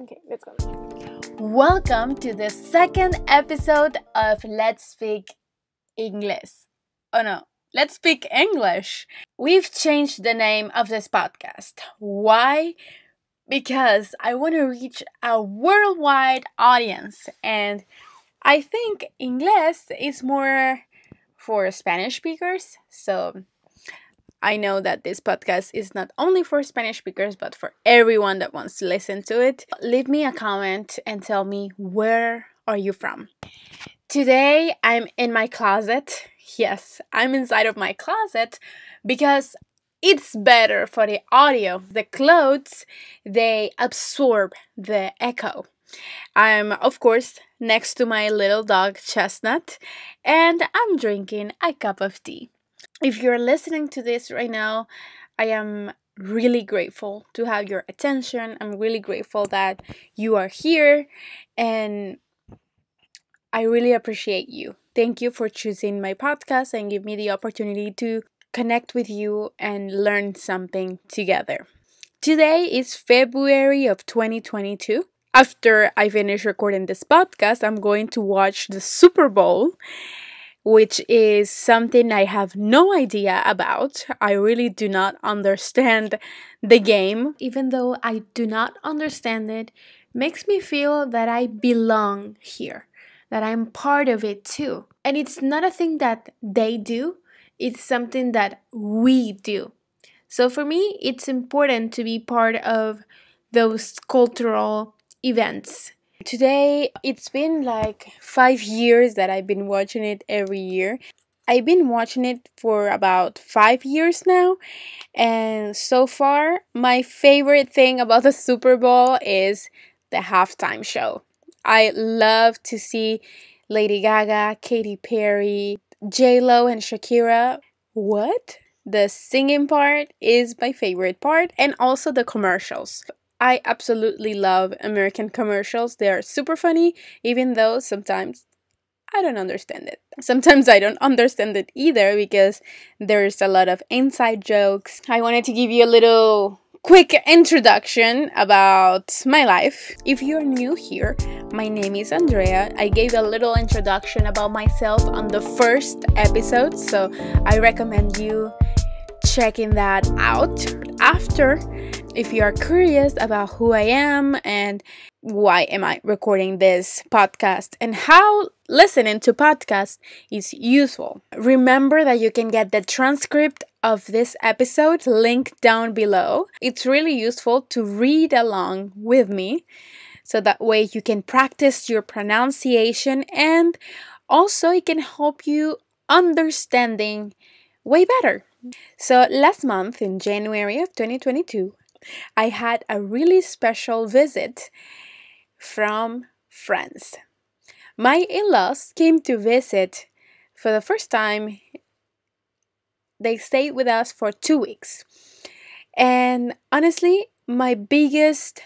Okay, let's go. Welcome to the second episode of Let's Speak English. Oh no, Let's Speak English. We've changed the name of this podcast. Why? Because I want to reach a worldwide audience and I think English is more for Spanish speakers. So I know that this podcast is not only for Spanish speakers, but for everyone that wants to listen to it. Leave me a comment and tell me where are you from. Today I'm in my closet. Yes, I'm inside of my closet because it's better for the audio. The clothes they absorb the echo. I'm of course next to my little dog Chestnut and I'm drinking a cup of tea if you're listening to this right now, I am really grateful to have your attention. I'm really grateful that you are here and I really appreciate you. Thank you for choosing my podcast and give me the opportunity to connect with you and learn something together. Today is February of 2022. After I finish recording this podcast, I'm going to watch the Super Bowl which is something I have no idea about. I really do not understand the game, even though I do not understand it, makes me feel that I belong here, that I'm part of it too. And it's not a thing that they do, it's something that we do. So for me, it's important to be part of those cultural events Today, it's been like five years that I've been watching it every year. I've been watching it for about five years now, and so far, my favorite thing about the Super Bowl is the halftime show. I love to see Lady Gaga, Katy Perry, J Lo, and Shakira. What? The singing part is my favorite part, and also the commercials. I absolutely love American commercials. They are super funny, even though sometimes I don't understand it. Sometimes I don't understand it either because there's a lot of inside jokes. I wanted to give you a little quick introduction about my life. If you're new here, my name is Andrea. I gave a little introduction about myself on the first episode, so I recommend you checking that out after if you are curious about who I am and why am I recording this podcast and how listening to podcasts is useful. Remember that you can get the transcript of this episode linked down below. It's really useful to read along with me so that way you can practice your pronunciation and also it can help you understanding way better. So last month in January of 2022, I had a really special visit from friends. My in laws came to visit for the first time. They stayed with us for two weeks. And honestly, my biggest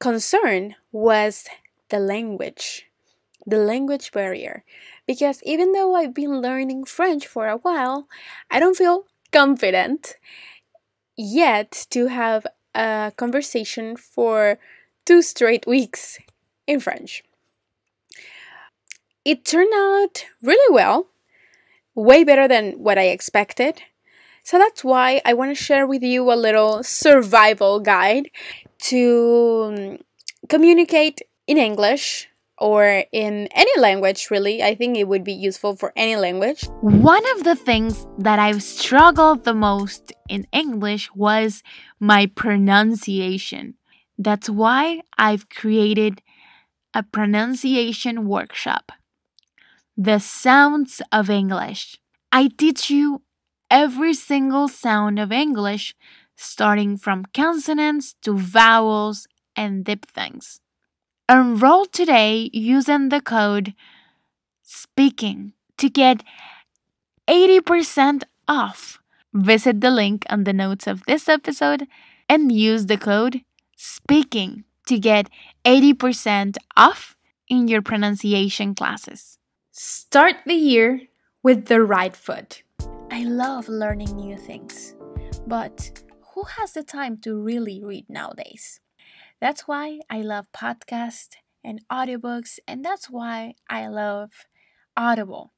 concern was the language, the language barrier. Because even though I've been learning French for a while, I don't feel confident yet to have a conversation for two straight weeks in French. It turned out really well, way better than what I expected. So that's why I want to share with you a little survival guide to um, communicate in English or in any language, really. I think it would be useful for any language. One of the things that I've struggled the most in English was my pronunciation. That's why I've created a pronunciation workshop. The sounds of English. I teach you every single sound of English, starting from consonants to vowels and diphthongs. Enroll today using the code SPEAKING to get 80% off. Visit the link on the notes of this episode and use the code SPEAKING to get 80% off in your pronunciation classes. Start the year with the right foot. I love learning new things, but who has the time to really read nowadays? That's why I love podcasts and audiobooks, and that's why I love Audible.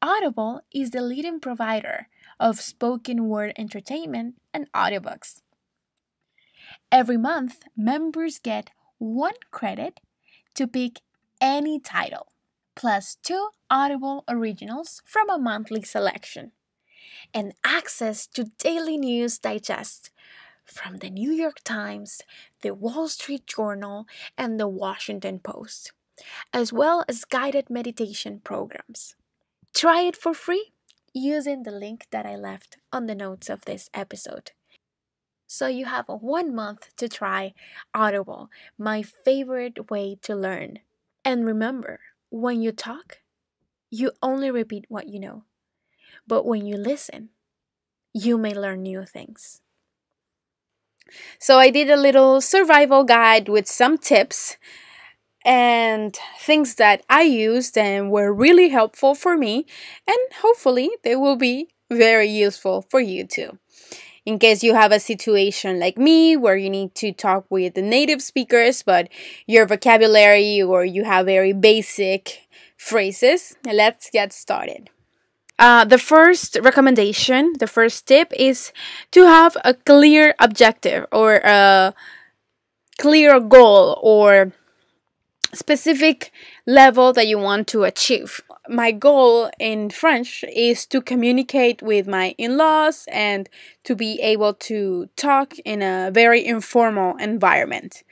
Audible is the leading provider of spoken word entertainment and audiobooks. Every month, members get one credit to pick any title, plus two Audible originals from a monthly selection, and access to daily news digest from the New York Times, the Wall Street Journal, and the Washington Post, as well as guided meditation programs. Try it for free using the link that I left on the notes of this episode. So you have one month to try Audible, my favorite way to learn. And remember, when you talk, you only repeat what you know. But when you listen, you may learn new things. So I did a little survival guide with some tips and things that I used and were really helpful for me, and hopefully they will be very useful for you too. In case you have a situation like me where you need to talk with the native speakers, but your vocabulary or you have very basic phrases, let's get started. Uh, the first recommendation, the first tip is to have a clear objective or a clear goal or specific level that you want to achieve. My goal in French is to communicate with my in laws and to be able to talk in a very informal environment.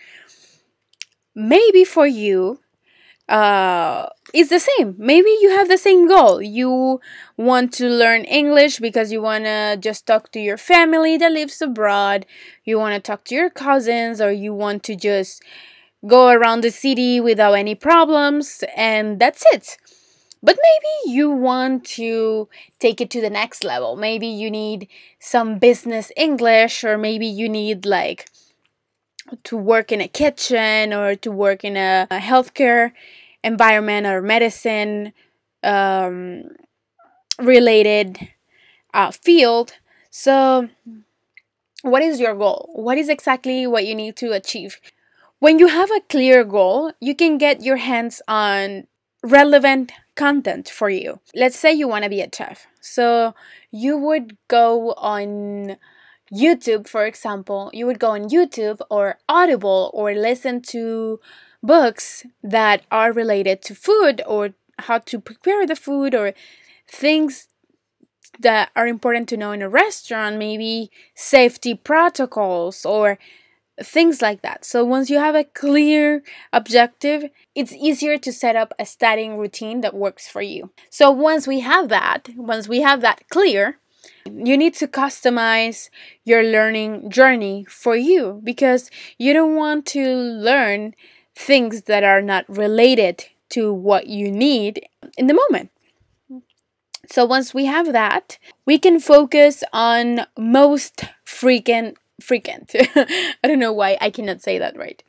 Maybe for you, uh, it's the same. Maybe you have the same goal. You want to learn English because you want to just talk to your family that lives abroad. You want to talk to your cousins, or you want to just go around the city without any problems, and that's it. But maybe you want to take it to the next level. Maybe you need some business English, or maybe you need like to work in a kitchen or to work in a, a healthcare environment or medicine um, related uh, field. So, what is your goal? What is exactly what you need to achieve? When you have a clear goal, you can get your hands on relevant content for you. Let's say you want to be a chef. So you would go on YouTube, for example, you would go on YouTube or Audible or listen to books that are related to food or how to prepare the food or things that are important to know in a restaurant, maybe safety protocols or things like that. So once you have a clear objective, it's easier to set up a studying routine that works for you. So once we have that, once we have that clear, you need to customize your learning journey for you because you don't want to learn things that are not related to what you need in the moment. So once we have that, we can focus on most frequent frequent. I don't know why I cannot say that right.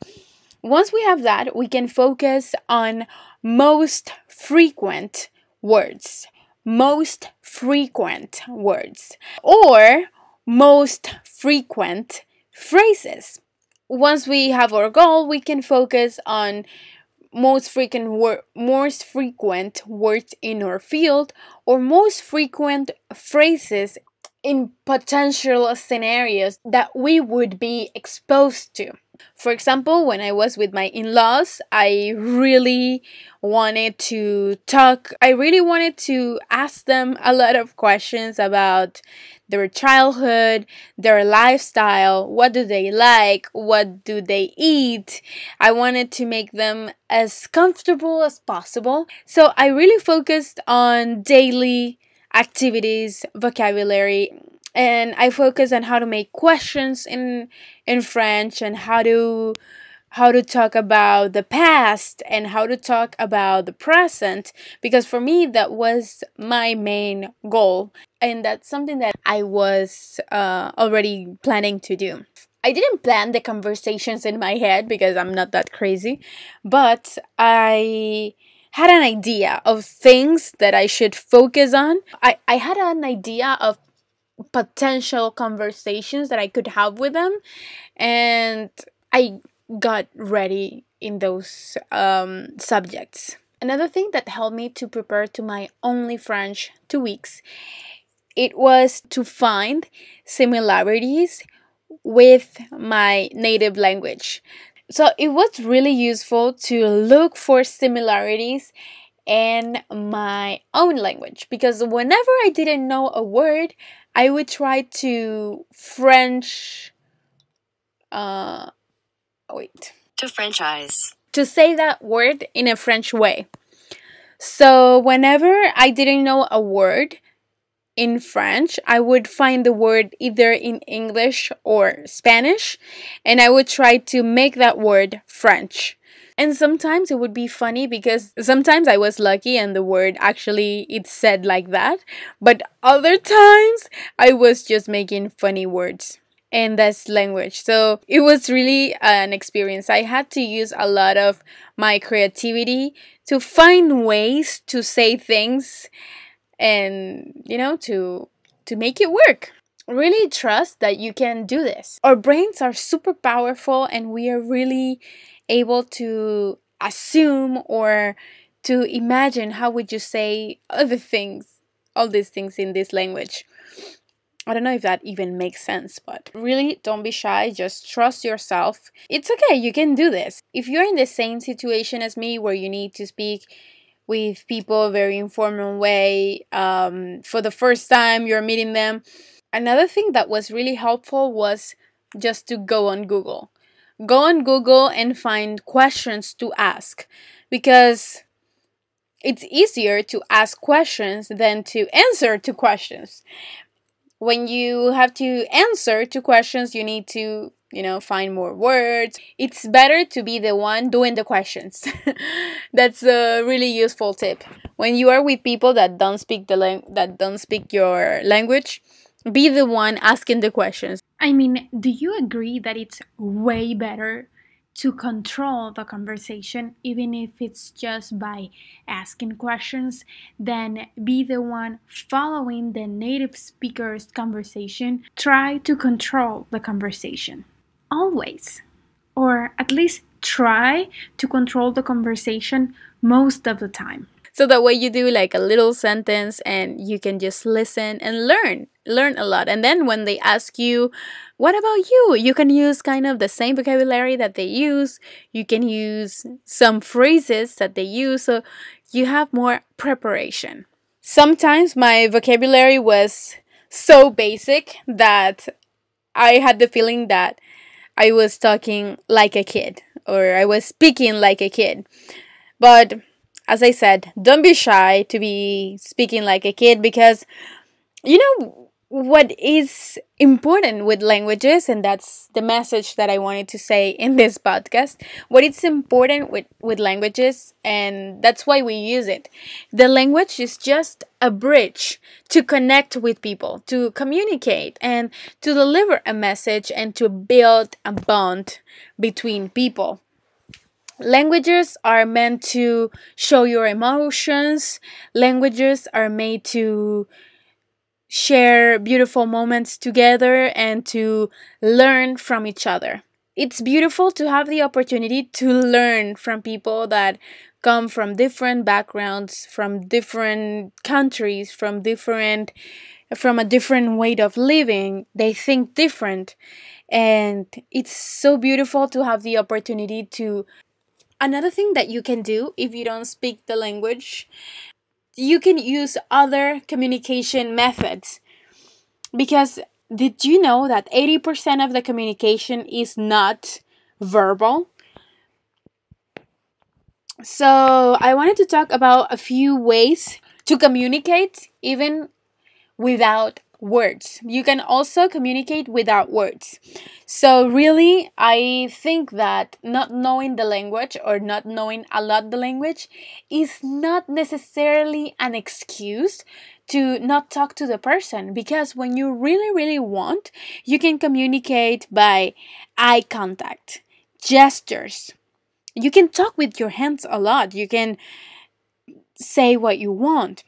Once we have that, we can focus on most frequent words. Most frequent words or most frequent phrases. Once we have our goal, we can focus on most frequent wor- most frequent words in our field or most frequent phrases in potential scenarios that we would be exposed to. For example, when I was with my in laws, I really wanted to talk, I really wanted to ask them a lot of questions about their childhood, their lifestyle, what do they like, what do they eat. I wanted to make them as comfortable as possible. So I really focused on daily activities, vocabulary, and I focus on how to make questions in in French and how to how to talk about the past and how to talk about the present because for me that was my main goal and that's something that I was uh, already planning to do. I didn't plan the conversations in my head because I'm not that crazy, but I had an idea of things that I should focus on. I, I had an idea of potential conversations that I could have with them, and I got ready in those um, subjects. Another thing that helped me to prepare to my only French two weeks, it was to find similarities with my native language. So it was really useful to look for similarities in my own language because whenever I didn't know a word, I would try to French. Uh, wait. To franchise. To say that word in a French way. So whenever I didn't know a word in French, I would find the word either in English or Spanish, and I would try to make that word French. And sometimes it would be funny because sometimes I was lucky and the word actually it said like that, but other times I was just making funny words and that's language. So it was really an experience. I had to use a lot of my creativity to find ways to say things and you know to to make it work really trust that you can do this our brains are super powerful and we are really able to assume or to imagine how would you say other things all these things in this language I don't know if that even makes sense, but really don't be shy, just trust yourself. It's okay, you can do this. If you're in the same situation as me where you need to speak with people very informal way um, for the first time you're meeting them, another thing that was really helpful was just to go on Google. Go on Google and find questions to ask because it's easier to ask questions than to answer to questions when you have to answer to questions, you need to, you know, find more words. It's better to be the one doing the questions. That's a really useful tip. When you are with people that don't speak the lang- that don't speak your language, be the one asking the questions. I mean, do you agree that it's way better to control the conversation, even if it's just by asking questions, then be the one following the native speaker's conversation. Try to control the conversation. Always. Or at least try to control the conversation most of the time. So that way you do like a little sentence and you can just listen and learn, learn a lot. And then when they ask you, what about you? You can use kind of the same vocabulary that they use. You can use some phrases that they use. So you have more preparation. Sometimes my vocabulary was so basic that I had the feeling that I was talking like a kid or I was speaking like a kid. But as I said, don't be shy to be speaking like a kid because you know what is important with languages and that's the message that I wanted to say in this podcast what is important with with languages and that's why we use it. The language is just a bridge to connect with people to communicate and to deliver a message and to build a bond between people Languages are meant to show your emotions. Languages are made to share beautiful moments together and to learn from each other. It's beautiful to have the opportunity to learn from people that come from different backgrounds, from different countries, from different from a different way of living. They think different. And it's so beautiful to have the opportunity to Another thing that you can do if you don't speak the language, you can use other communication methods. Because did you know that 80% of the communication is not verbal? So, I wanted to talk about a few ways to communicate even without words. You can also communicate without words. So, really, I think that not knowing the language or not knowing a lot the language is not necessarily an excuse to not talk to the person because when you really, really want, you can communicate by eye contact, gestures. You can talk with your hands a lot. You can say what you want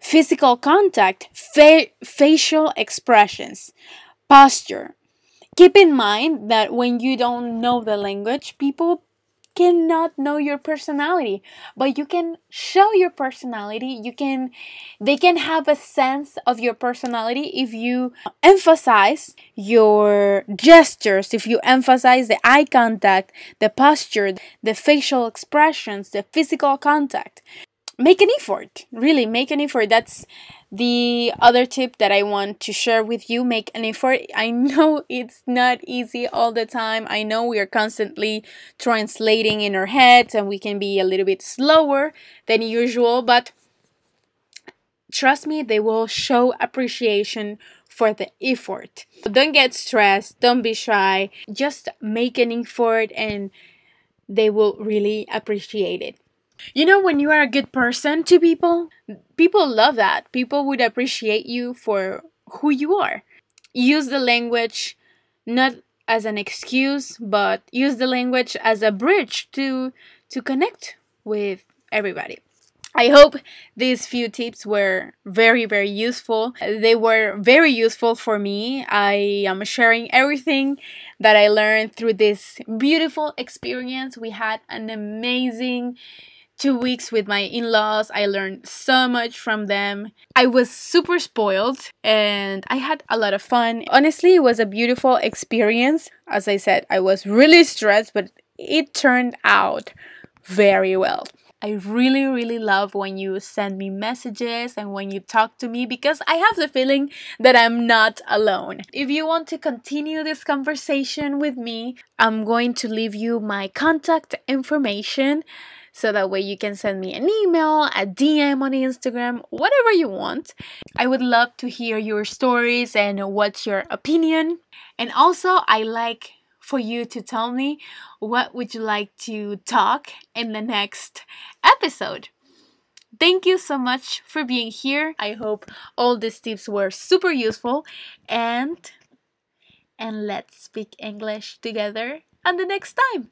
physical contact, fa- facial expressions, posture. Keep in mind that when you don't know the language, people cannot know your personality but you can show your personality. You can they can have a sense of your personality if you emphasize your gestures if you emphasize the eye contact the posture the facial expressions the physical contact make an effort really make an effort that's the other tip that I want to share with you make an effort. I know it's not easy all the time. I know we are constantly translating in our heads and we can be a little bit slower than usual, but trust me, they will show appreciation for the effort. Don't get stressed, don't be shy, just make an effort and they will really appreciate it. You know, when you are a good person to people, people love that. People would appreciate you for who you are. Use the language not as an excuse, but use the language as a bridge to to connect with everybody. I hope these few tips were very, very useful. They were very useful for me. I am sharing everything that I learned through this beautiful experience. We had an amazing two weeks with my in laws. I learned so much from them. I was super spoiled and I had a lot of fun. Honestly, it was a beautiful experience. As I said, I was really stressed, but it turned out very well. I really, really love when you send me messages and when you talk to me because I have the feeling that I'm not alone. If you want to continue this conversation with me, I'm going to leave you my contact information so that way you can send me an email, a DM on Instagram, whatever you want. I would love to hear your stories and what's your opinion. And also, I like for you to tell me what would you like to talk in the next episode. Thank you so much for being here. I hope all these tips were super useful and and let's speak English together and the next time.